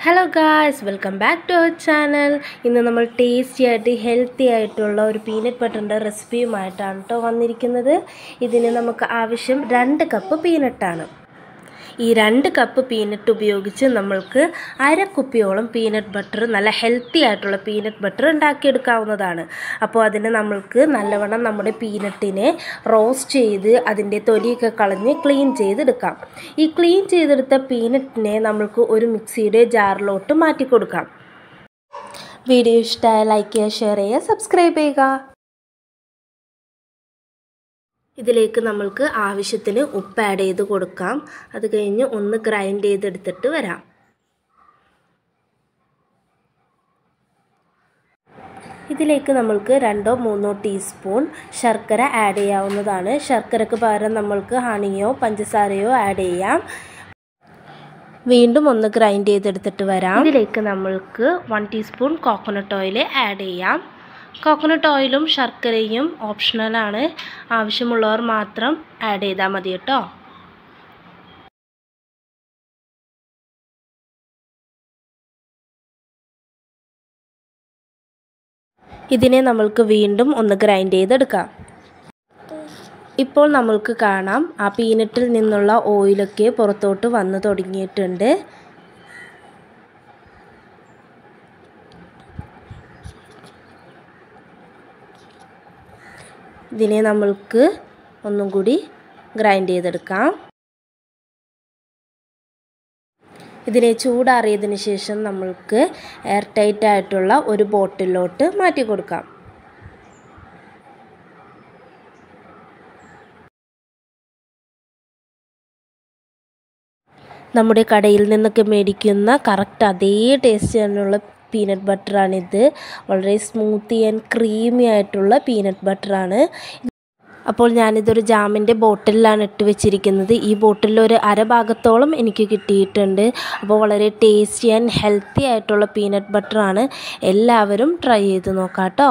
Hello guys welcome back to our channel ഇന്ന് നമ്മൾ tasty ആയിട്ട് ഹെൽത്തി ആയിട്ടുള്ള ഒരു പീനട്ട് ബട്ടറിന്റെ റെസിപ്പിയുമായിട്ടാണ് കേട്ടോ വന്നിരിക്കുന്നത്. ഇതിന് നമുക്ക് ആവശ്യം രണ്ട് കപ്പ് പീനട്ടാണ് ഈ രണ്ട് കപ്പ് പീനട്ട് ഉപയോഗിച്ച് നമ്മൾക്ക് അര കുപ്പിയോളം പീനട്ട് ബട്ടർ നല്ല ഹെൽത്തി ആയിട്ടുള്ള പീനട്ട് ബട്ടർ ഉണ്ടാക്കിയെടുക്കാവുന്നതാണ്. അപ്പോൾ അതിന് നമ്മൾക്ക് നല്ലവണ്ണം നമ്മുടെ പീനട്ടിനെ റോസ്റ്റ് ചെയ്ത് അതിന്റെ തൊലിയൊക്കെ കളഞ്ഞ് ക്ലീൻ ചെയ്തെടുക്കാം. ഈ ക്ലീൻ ചെയ്തെടുത്ത പീനട്ടിനെ നമ്മൾക്ക് ഒരു മിക്സിയുടെ ജാറിലോട്ട് മാറ്റി കൊടുക്കാം വീഡിയോ ഇഷ്ടമായ ലൈക്ക് ചെയ്യുക ഷെയർ ചെയ്യുക സബ്സ്ക്രൈബ് ചെയ്യുക. ഇതിലേക്ക് നമ്മൾക്ക് ആവശ്യത്തിന് ഉപ്പ് ആഡ് ചെയ്ത് കൊടുക്കാം. അത് കഴിഞ്ഞ് ഒന്ന് ഗ്രൈൻഡ് ചെയ്തെടുത്തിട്ട് വരാം. ഇതിലേക്ക് നമ്മൾക്ക് രണ്ടോ മൂന്നോ ടീസ്പൂൺ ശർക്കര ആഡ് ചെയ്യാവുന്നതാണ്. ശർക്കരക്ക് പകരം നമ്മൾക്ക് ഹണിയോ പഞ്ചസാരയോ ആഡ് ചെയ്യാം. വീണ്ടും ഒന്ന് ഗ്രൈൻഡ് ചെയ്തെടുത്തിട്ട് വരാം. ഇതിലേക്ക് നമ്മൾക്ക് one teaspoon coconut oil add ചെയ്യാം. കോക്കനട്ട് ഓയിലും ശർക്കരയും ഓപ്ഷണലാണ് ആവശ്യമുള്ളവർ മാത്രം ആഡ് ചെയ്താൽ മതി കേട്ടോ. ഇതിനെ നമ്മൾക്ക് വീണ്ടും ഒന്ന് ഗ്രൈൻഡ് ചെയ്തെടുക്കാം. ഇപ്പോൾ നമ്മൾക്ക് കാണാം ആ പീനട്ടിൽ നിന്നുള്ള ഓയിലൊക്കെ പുറത്തോട്ട് വന്ന് തുടങ്ങിയിട്ടുണ്ട്. ഇതിനെ നമ്മൾക്ക് ഒന്നും കൂടി ഗ്രൈൻഡ് ചെയ്തെടുക്കാം. ഇതിനെ ചൂടാറിയതിന് ശേഷം നമ്മൾക്ക് എയർ ടൈറ്റ് ആയിട്ടുള്ള ഒരു ബോട്ടിലോട്ട് മാറ്റി കൊടുക്കാം. നമ്മുടെ കടയിൽ നിന്നൊക്കെ മേടിക്കുന്ന കറക്റ്റ് അതേ ടേസ്റ്റ് തന്നെയുള്ള പീനട്ട് ബട്ടറാണിത് വളരെ സ്മൂത്തി ആൻഡ് ക്രീമി ആയിട്ടുള്ള പീനട്ട് ബട്ടറാണ് അപ്പോൾ ഞാനിതൊരു ജാമിന്റെ ബോട്ടിലാണ് ഇട്ട് വെച്ചിരിക്കുന്നത്. ഈ ബോട്ടിൽ ഒരു അരഭാഗത്തോളം എനിക്ക് കിട്ടിയിട്ടുണ്ട്. അപ്പോൾ വളരെ ടേസ്റ്റി ആൻഡ് ഹെൽത്തി ആയിട്ടുള്ള പീനട്ട് ബട്ടറാണ് എല്ലാവരും ട്രൈ ചെയ്ത് നോക്കാം കേട്ടോ